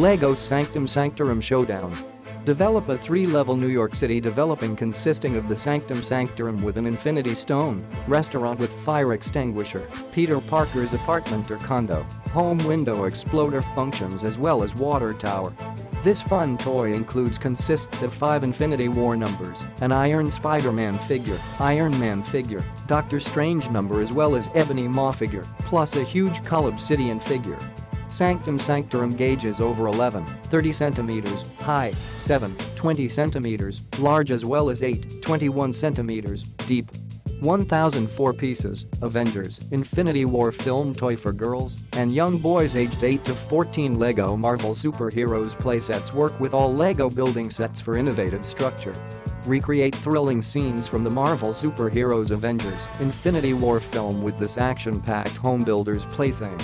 LEGO Sanctum Sanctorum Showdown Develop a three-level New York City developing consisting of the Sanctum Sanctorum with an infinity stone, restaurant with fire extinguisher, Peter Parker's apartment or condo, home window exploder functions as well as water tower. This fun toy includes consists of five Infinity War numbers, an Iron Spider-Man figure, Iron Man figure, Doctor Strange number as well as Ebony Maw figure, plus a huge Cull Obsidian figure. Sanctum Sanctorum gauges over 11, 30 centimeters, high, 7, 20 centimeters, large as well as 8, 21 centimeters, deep. 1004 pieces, Avengers, Infinity War film toy for girls and young boys aged 8 to 14 LEGO Marvel Superheroes playsets work with all LEGO building sets for innovative structure. Recreate thrilling scenes from the Marvel Superheroes Avengers Infinity War film with this action-packed home builder's plaything.